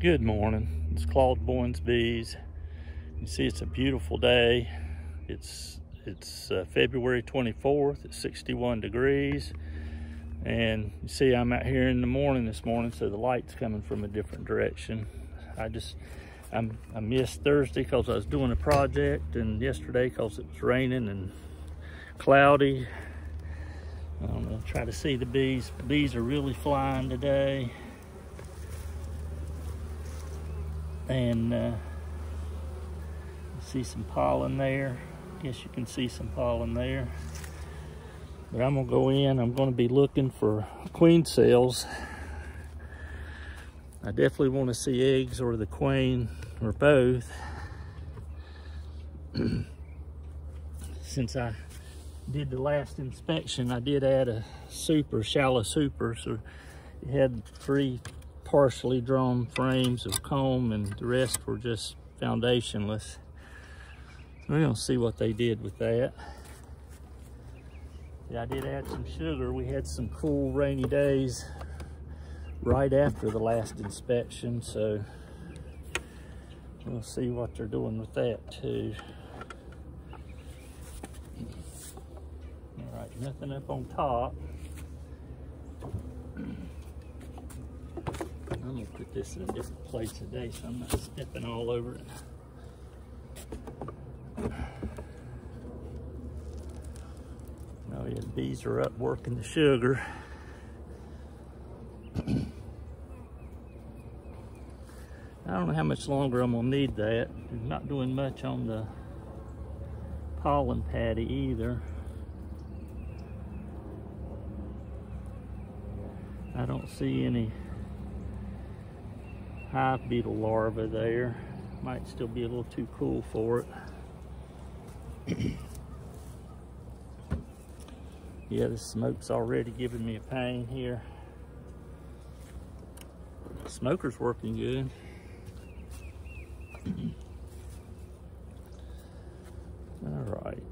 Good morning. It's Claude Bowen's Bees. You see it's a beautiful day. It's it's uh, February 24th. It's 61 degrees. And you see I'm out here in the morning this morning so the light's coming from a different direction. I just I'm, I missed Thursday because I was doing a project and yesterday because it was raining and cloudy. I'm gonna try to see the bees. Bees are really flying today. And uh, see some pollen there. I Guess you can see some pollen there. But I'm gonna go in, I'm gonna be looking for queen cells. I definitely wanna see eggs or the queen or both. Since I did the last inspection, I did add a super, shallow super, so it had three partially drawn frames of comb and the rest were just foundationless. So we're gonna see what they did with that. Yeah, I did add some sugar. We had some cool rainy days right after the last inspection, so we'll see what they're doing with that too. All right, nothing up on top. Put this in a different place today so I'm not stepping all over it. Oh yeah, the bees are up working the sugar. I don't know how much longer I'm gonna need that. I'm not doing much on the pollen patty either. I don't see any hive beetle larva there. Might still be a little too cool for it. yeah, the smoke's already giving me a pain here. smoker's working good. All right.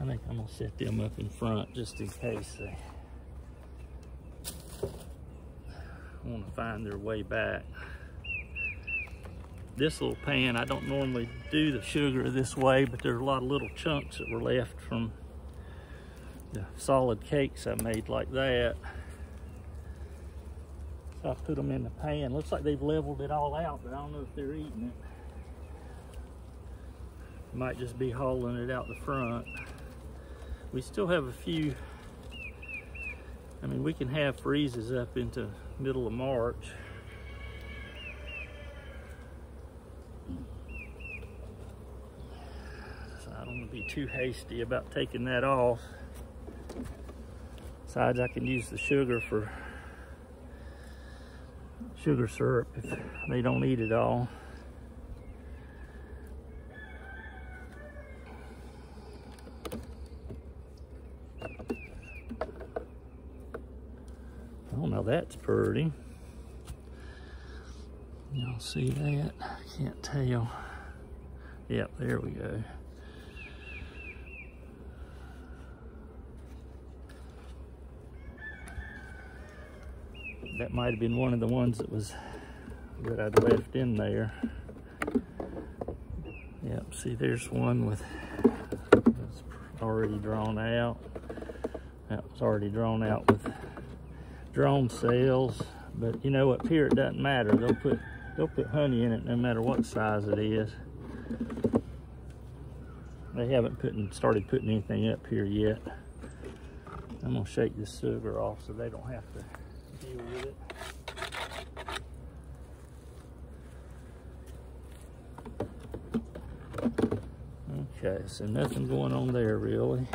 I think I'm gonna set them up in front just in case they want to find their way back. This little pan, I don't normally do the sugar this way, but there's a lot of little chunks that were left from the solid cakes I made like that. So I put them in the pan. Looks like they've leveled it all out, but I don't know if they're eating it. Might just be hauling it out the front. We still have a few I mean, we can have freezes up into middle of March. So I don't want to be too hasty about taking that off. Besides, I can use the sugar for sugar syrup if they don't eat it all. Oh, now that's pretty. Y'all see that? I can't tell. Yep, there we go. That might have been one of the ones that was that I'd left in there. Yep, see there's one with that's already drawn out. That was already drawn out with drone cells, but you know up here it doesn't matter. They'll put they'll put honey in it no matter what size it is. They haven't put started putting anything up here yet. I'm gonna shake this sugar off so they don't have to deal with it. Okay, so nothing going on there really.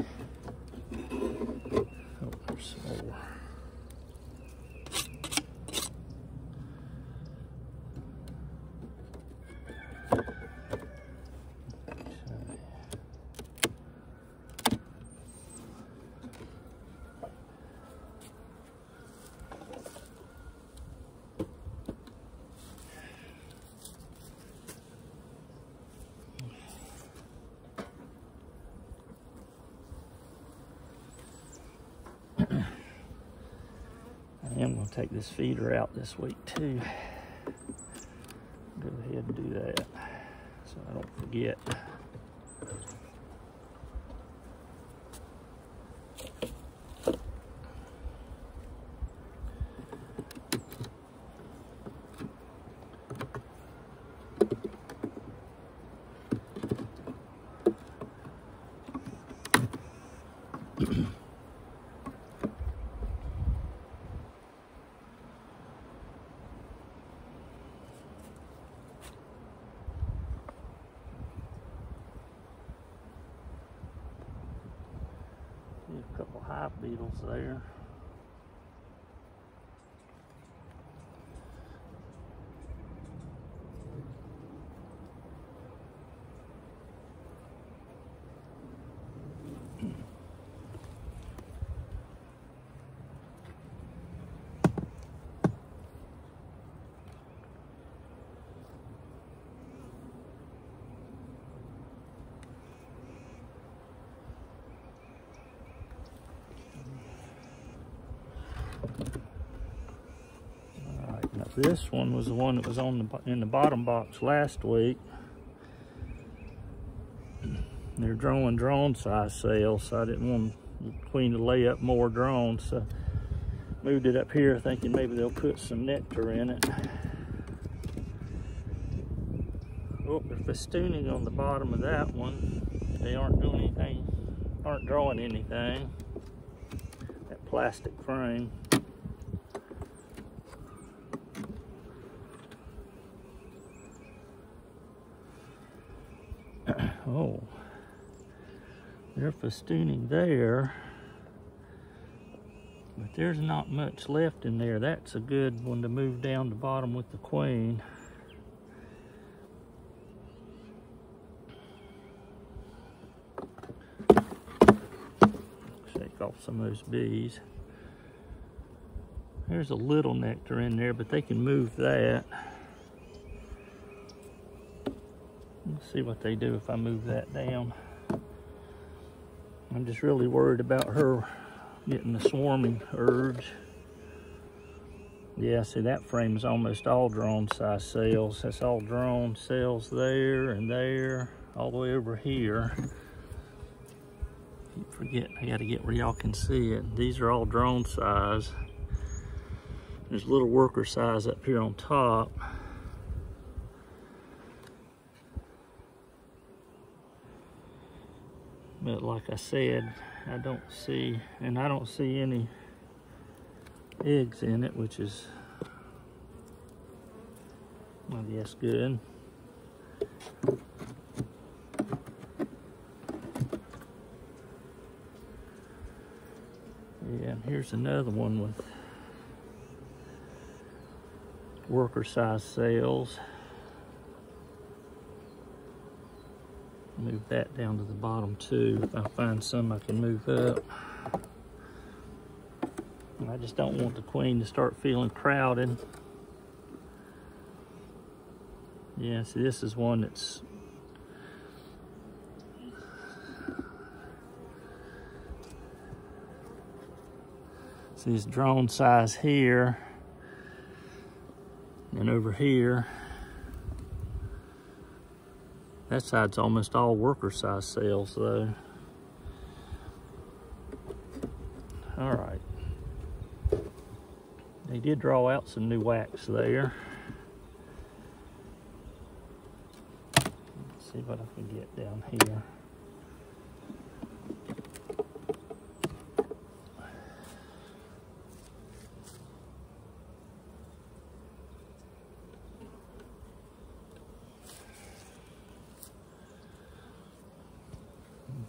Take this feeder out this week too. Go ahead and do that so I don't forget. See a couple hive beetles there. All right, now this one was the one that was on the in the bottom box last week. They're drawing drone size sales, so I didn't want the queen to lay up more drones. So moved it up here thinking maybe they'll put some nectar in it. Oh, they're festooning on the bottom of that one. They aren't doing anything, aren't drawing anything. That plastic frame. Oh, they're festooning there. But there's not much left in there. That's a good one to move down the bottom with the queen. Shake off some of those bees. There's a little nectar in there, but they can move that. Let's see what they do if I move that down. I'm just really worried about her getting the swarming urge. Yeah, see that frame is almost all drone size cells. That's all drone cells there and there, all the way over here. Keep forgetting, I gotta get where y'all can see it. These are all drone size. There's little worker size up here on top. But like I said, I don't see, and I don't see any eggs in it, which is, I guess, good. Yeah, and here's another one with worker size cells. Move that down to the bottom too. If I find some I can move up. And I just don't want the queen to start feeling crowded. Yeah, see this is one that's See this drone size here and over here. That side's almost all worker size cells though. All right. They did draw out some new wax there. Let's see what I can get down here.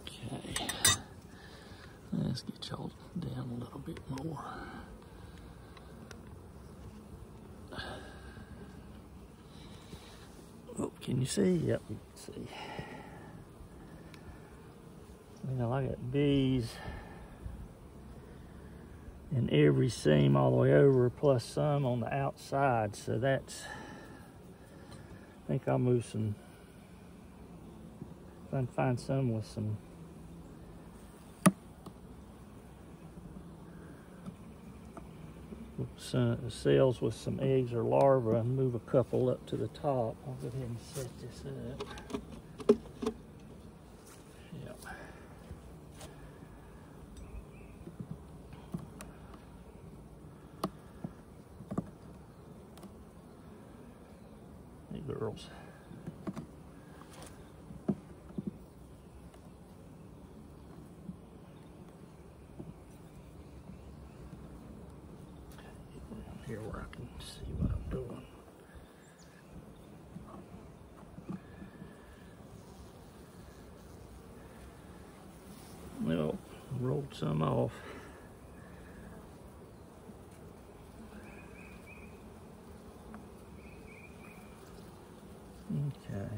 Okay. Let's get y'all down a little bit more. Oh, can you see? Yep, you can see. You know, I got bees in every seam all the way over, plus some on the outside. So that's, I think I'll move some, I can find some with some some cells with some eggs or larvae and move a couple up to the top. I'll go ahead and set this up. Yep. Hey girls. Here where I can see what I'm doing. Well, rolled some off. Okay.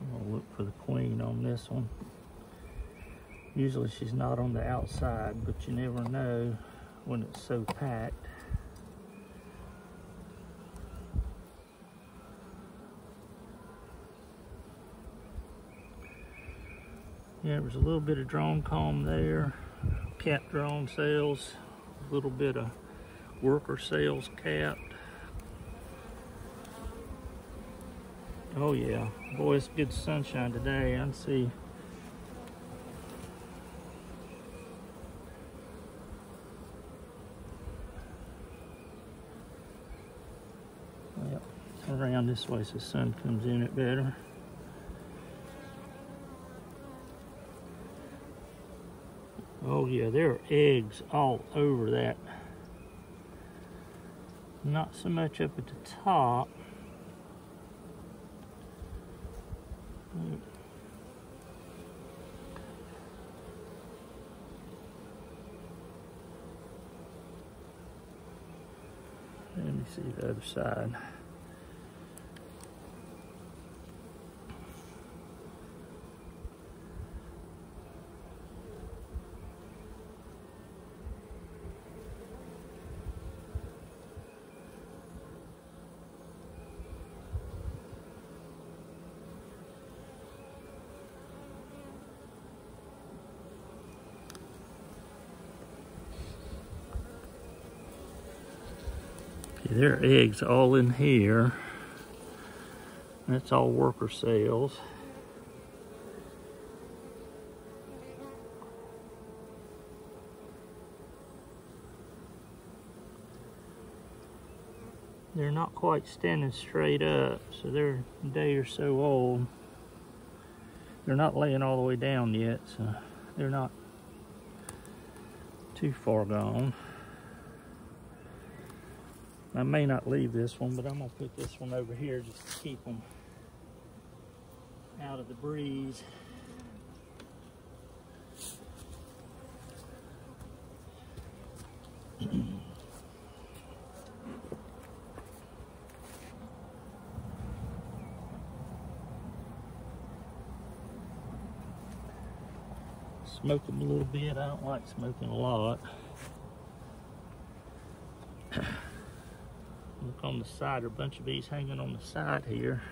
I'm gonna look for the queen on this one. Usually she's not on the outside, but you never know when it's so packed. Yeah, there's a little bit of drone comb there, cap drone cells, a little bit of worker cells capped. Oh yeah, boy, it's good sunshine today. I see around this way so the sun comes in it better. Oh yeah, there are eggs all over that. Not so much up at the top. Let me see the other side. Eggs all in here. That's all worker cells. They're not quite standing straight up, so they're a day or so old. They're not laying all the way down yet, so they're not too far gone. I may not leave this one, but I'm gonna put this one over here just to keep them out of the breeze. Smoke them a little bit. I don't like smoking a lot. On the side, or a bunch of bees hanging on the side here.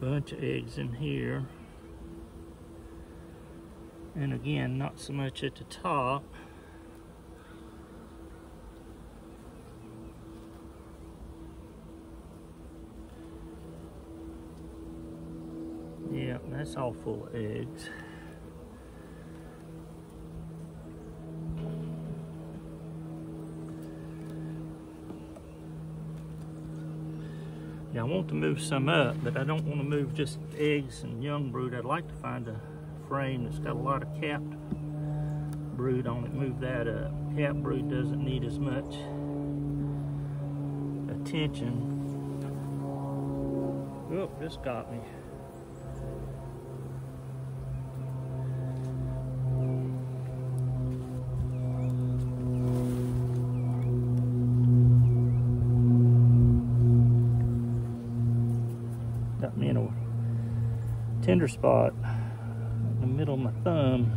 Bunch of eggs in here. And again, not so much at the top. Yeah, that's all full of eggs. To move some up, but I don't want to move just eggs and young brood. I'd like to find a frame that's got a lot of capped brood on it. Move that up. Capped brood doesn't need as much attention. Oh, this got me. Tender spot in the middle of my thumb.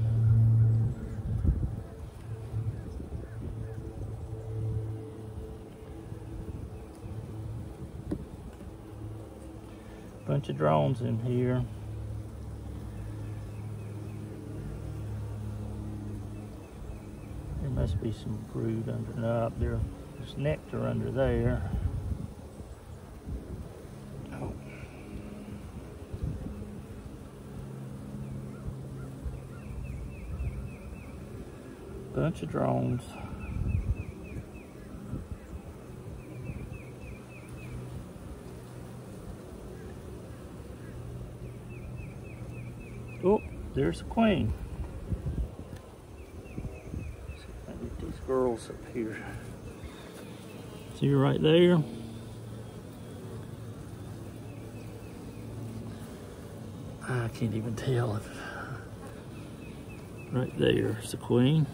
Bunch of drones in here. There must be some brood under up there. There's nectar under there. Bunch of drones. Oh, there's a queen. Let's see if I get these girls up here. See her right there? I can't even tell if right there's the queen.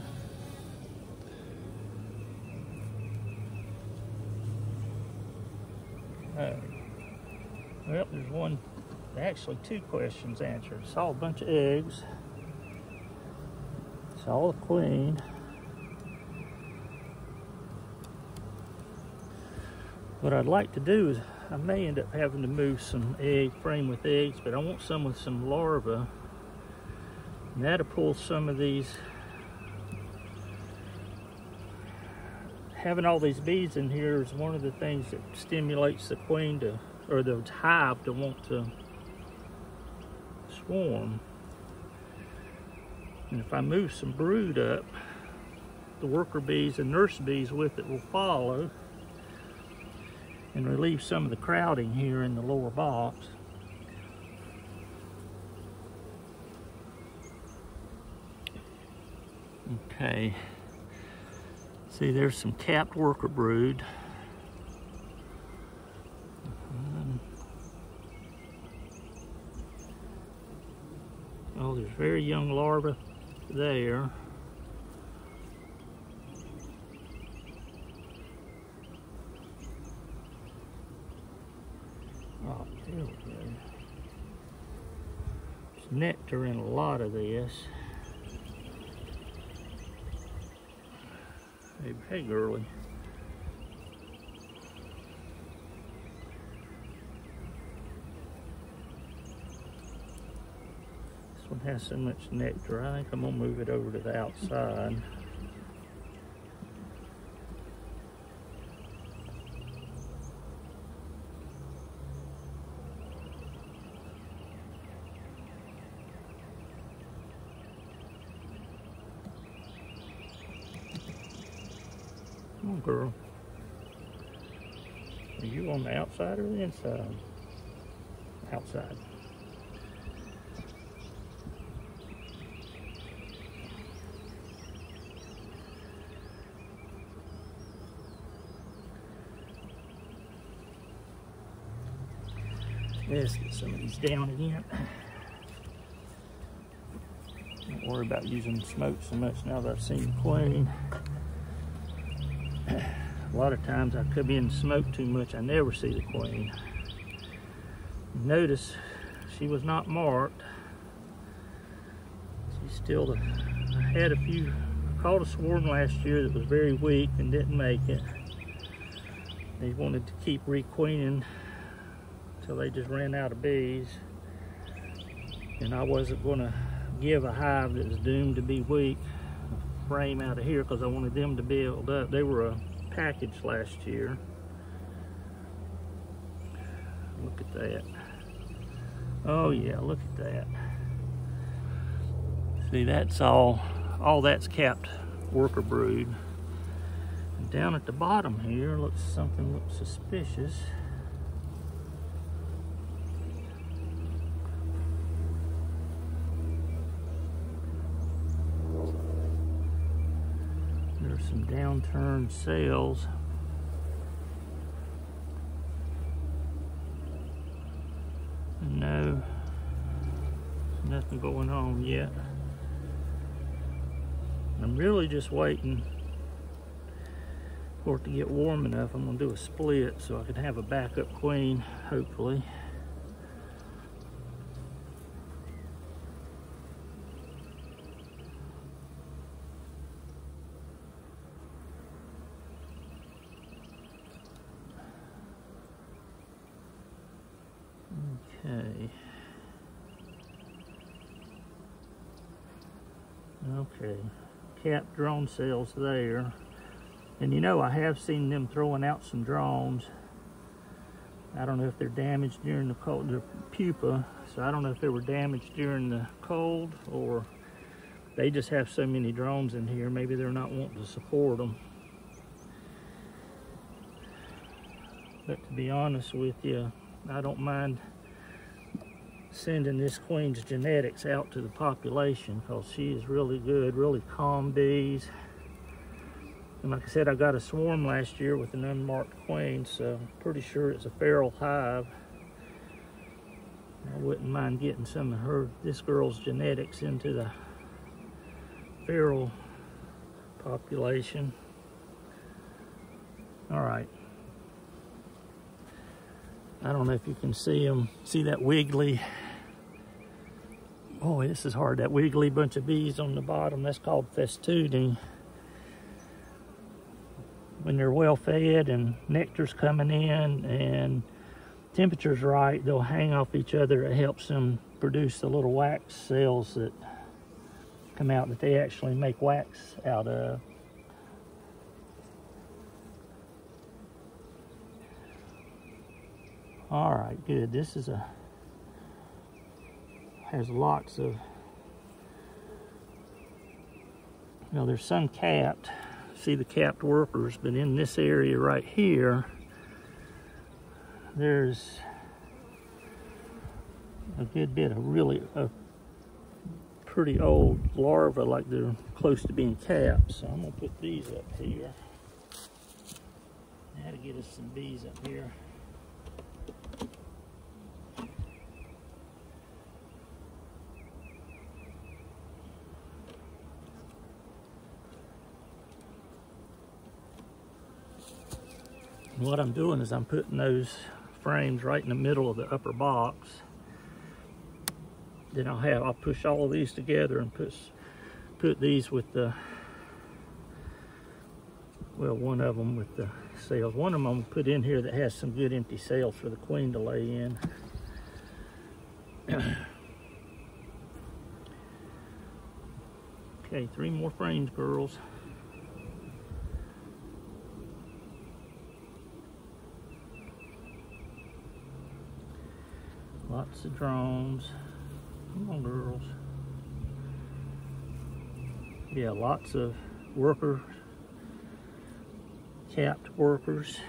Uh, well, there's one, actually two questions answered. Saw a bunch of eggs. Saw a queen. What I'd like to do is, I may end up having to move some egg frame with eggs, but I want some with some larvae. And that'll pull some of these having all these bees in here is one of the things that stimulates the queen to or the hive to want to swarm. And if I move some brood up, the worker bees and nurse bees with it will follow and relieve some of the crowding here in the lower box. Okay. See, there's some capped worker brood. Mm-hmm. Oh, there's very young larvae there. Oh, there we go. There's nectar in a lot of this. Hey, hey This one has so much nectar. I think I'm gonna move it over to the outside. Come on, girl. Are you on the outside or the inside? Outside. Let's get some of these down again. Don't worry about using smoke so much now that I've seen the queen. A lot of times I come in and smoke too much, I never see the queen. Notice she was not marked. She's still, the, I had a few, I caught a swarm last year that was very weak and didn't make it. They wanted to keep requeening until they just ran out of bees. And I wasn't going to give a hive that was doomed to be weak a frame out of here because I wanted them to build up. They were a package last year. Look at that. Oh yeah, look at that. See, that's all, all that's capped worker brood. And down at the bottom here, looks something looks suspicious. Some downturned cells. No, nothing going on yet. I'm really just waiting for it to get warm enough. I'm gonna do a split so I can have a backup queen, hopefully. Okay, cap drone cells there. And you know, I have seen them throwing out some drones. I don't know if they're damaged during the cold, the pupa, so I don't know if they were damaged during the cold or they just have so many drones in here. Maybe they're not wanting to support them. But to be honest with you, I don't mind sending this queen's genetics out to the population because she is really good, really calm bees. And like I said, I got a swarm last year with an unmarked queen, so I'm pretty sure it's a feral hive. I wouldn't mind getting some of her, this girl's genetics into the feral population. All right. I don't know if you can see them. See that wiggly? Oh, this is hard. That wiggly bunch of bees on the bottom, that's called festooning. When they're well fed and nectar's coming in and temperature's right, they'll hang off each other. It helps them produce the little wax cells that come out that they actually make wax out of. All right, good. This is a, has lots of, you know, there's some capped, see the capped workers, but in this area right here, there's a good bit of really, a pretty old larvae, like they're close to being capped. So I'm gonna put these up here. To get us some bees up here. What I'm doing is I'm putting those frames right in the middle of the upper box. Then I'll have, I'll push all of these together and put, put these with the, well, one of them with the cells. One of them I'm put in here that has some good empty cells for the queen to lay in. okay, three more frames, girls. Of drones. Come on, girls. Yeah, lots of workers, capped workers.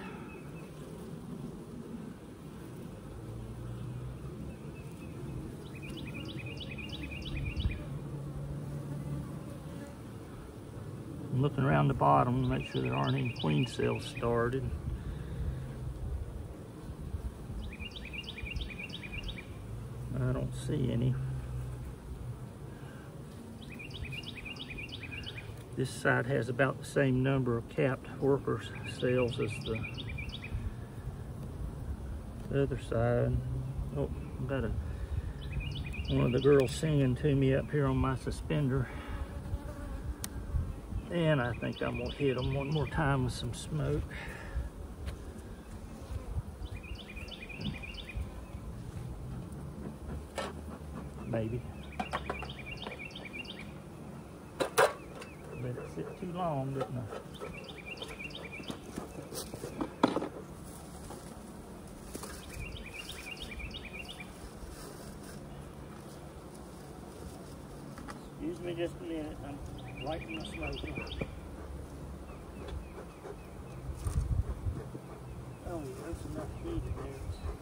I'm looking around the bottom to make sure there aren't any queen cells started. I don't see any. This side has about the same number of capped workers cells as the, the other side. Oh, i got a one of the girls singing to me up here on my suspender. And I think I'm gonna hit them one more time with some smoke. Maybe. Let it sit too long, didn't I? Excuse me just a minute, I'm lighting oh, the smoke. Oh, there's enough heat there.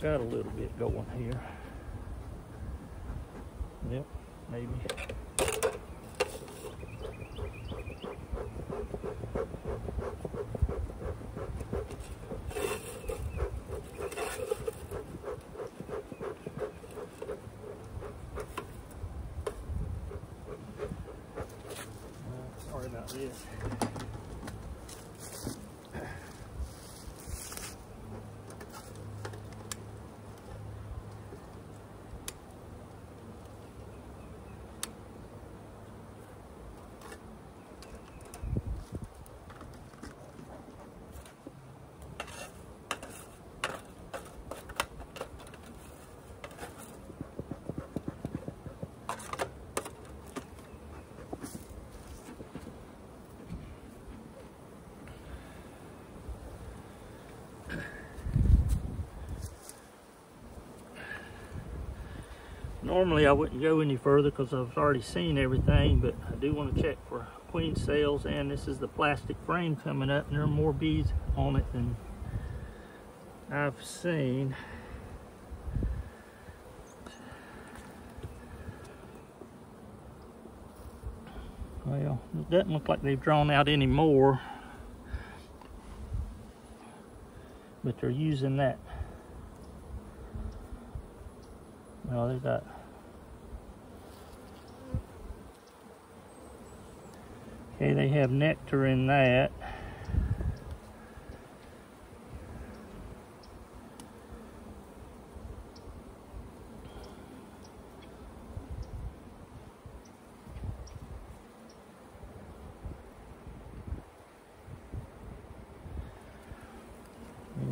got a little bit going here. Yep, maybe. Uh, sorry about this. Normally I wouldn't go any further because I've already seen everything, but I do want to check for queen cells and this is the plastic frame coming up and there are more bees on it than I've seen. Well, it doesn't look like they've drawn out any more. But they're using that. Well, they got Okay, they have nectar in that.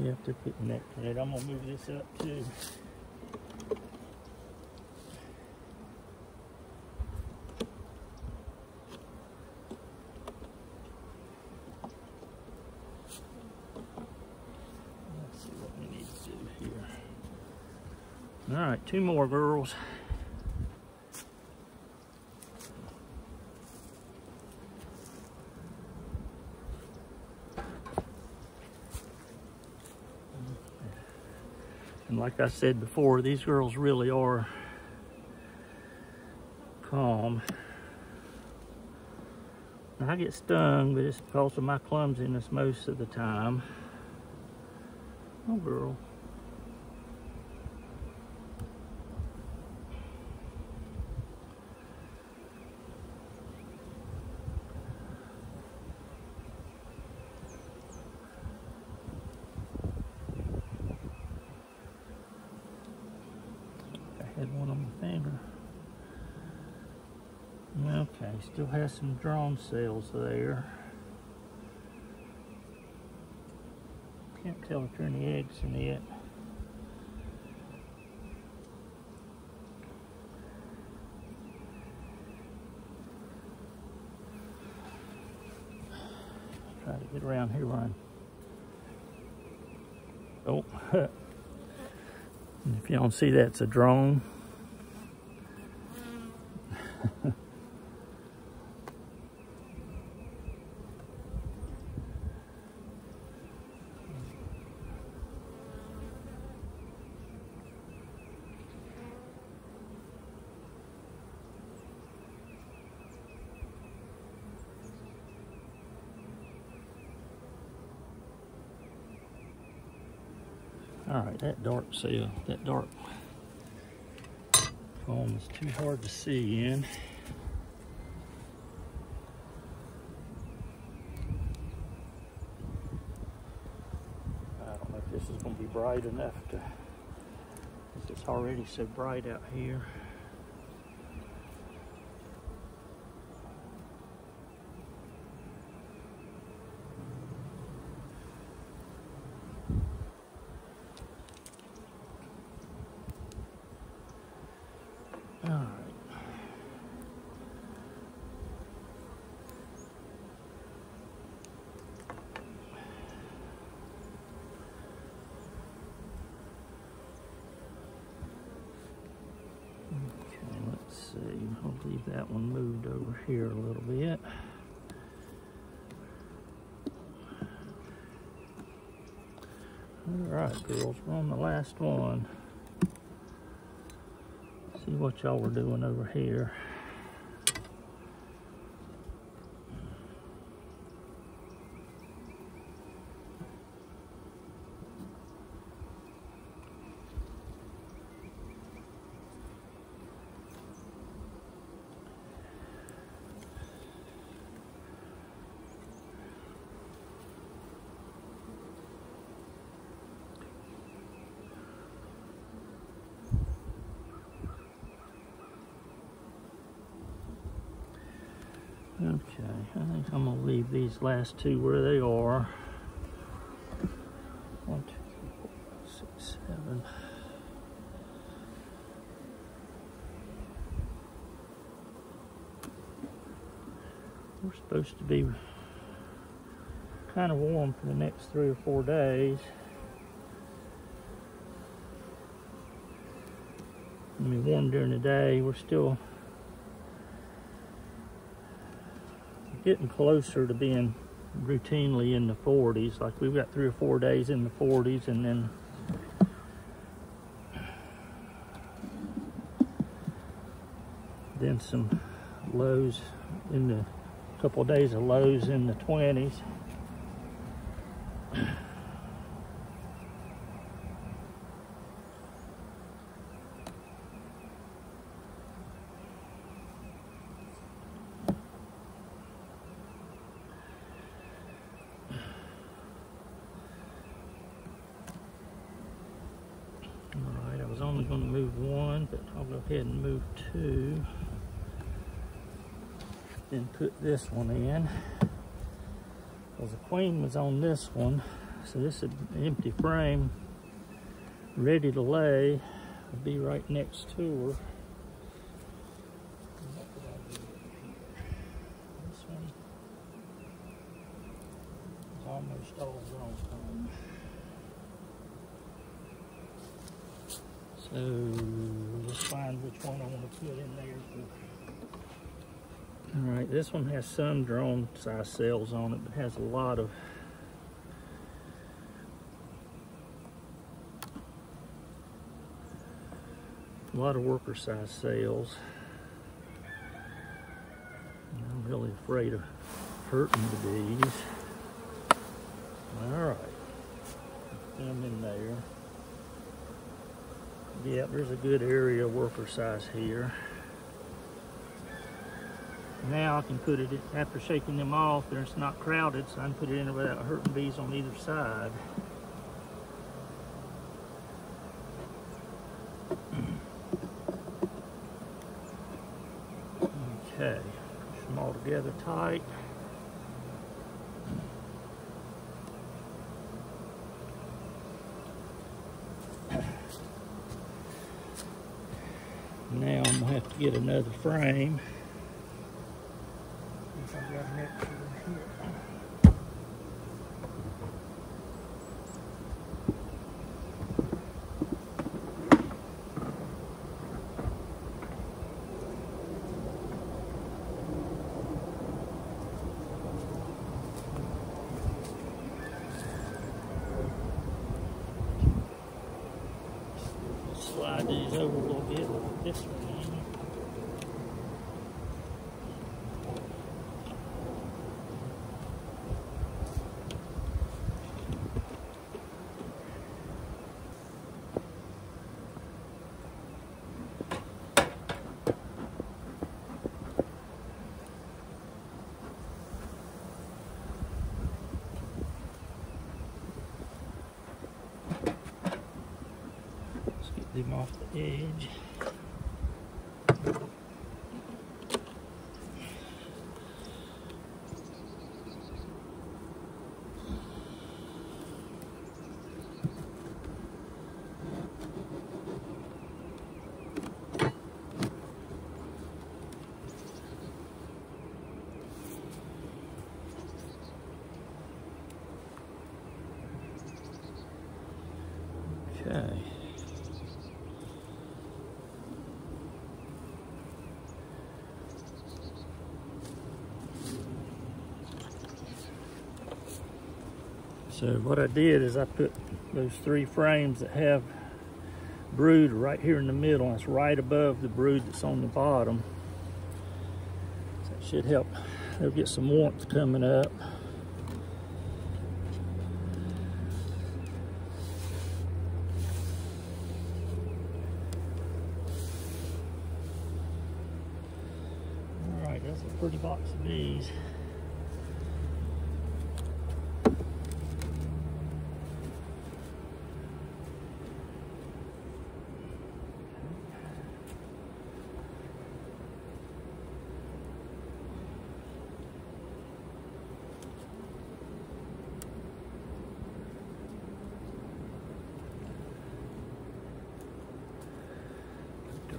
You have to put nectar in it. I'm gonna move this up too. All right, two more girls. And like I said before, these girls really are calm. I get stung, but it's because of my clumsiness most of the time. Oh, girl. had one on my finger. Okay, still has some drone cells there. Can't tell if there are any eggs in it. Try to get around here I'm. Oh. If you don't see that, it's a drone. All right, that dark cell, uh, that dark foam is too hard to see in. I don't know if this is going to be bright enough to, it's already so bright out here. see. I'll leave that one moved over here a little bit. All right, girls, we're on the last one. See what y'all were doing over here. Okay, I think I'm gonna leave these last two where they are. One, two, three, four, five, six, seven. We're supposed to be kind of warm for the next three or four days. I mean, warm during the day. We're still getting closer to being routinely in the 40s. Like we've got three or four days in the 40s, and then then some lows in the couple of days of lows in the 20s. Alright, I was only going to move one, but I'll go ahead and move two. Then put this one in. Because the queen was on this one. So this is an empty frame, ready to lay. Will be right next to her. This one is almost all grown. So let's find which one I want to put in there. All right, this one has some drone size cells on it, but has a lot of a lot of worker size cells. I'm really afraid of hurting the bees. All right, put them in there. Yeah, there's a good area worker size here. Now I can put it, after shaking them off, and it's not crowded, so I can put it in without hurting bees on either side. Okay, push them all together tight. Now I'm gonna have to get another frame. Since I've got an extra one here. Slide these over a little bit with this one in. Them off the edge. Okay. So what I did is I put those three frames that have brood right here in the middle. It's right above the brood that's on the bottom. So that should help. They'll get some warmth coming up. All right, that's a pretty box of bees.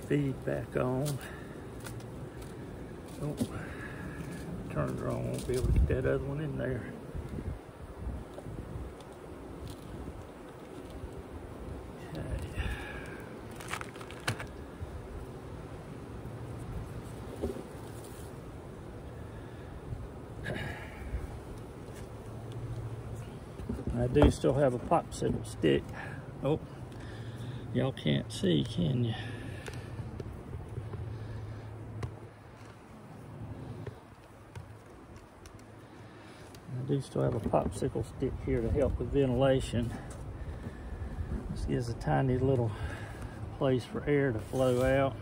feed back on. Oh, turn it on, won't be able to get that other one in there. I do still have a popsicle stick. Oh, y'all can't see, can you? I still have a popsicle stick here to help with ventilation. This gives a tiny little place for air to flow out.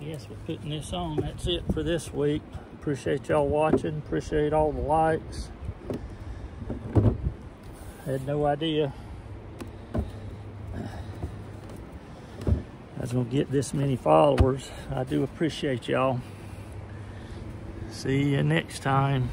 I guess we're putting this on, that's it for this week. Appreciate y'all watching. Appreciate all the likes. Had no idea gonna get this many followers. I do appreciate y'all. See you next time.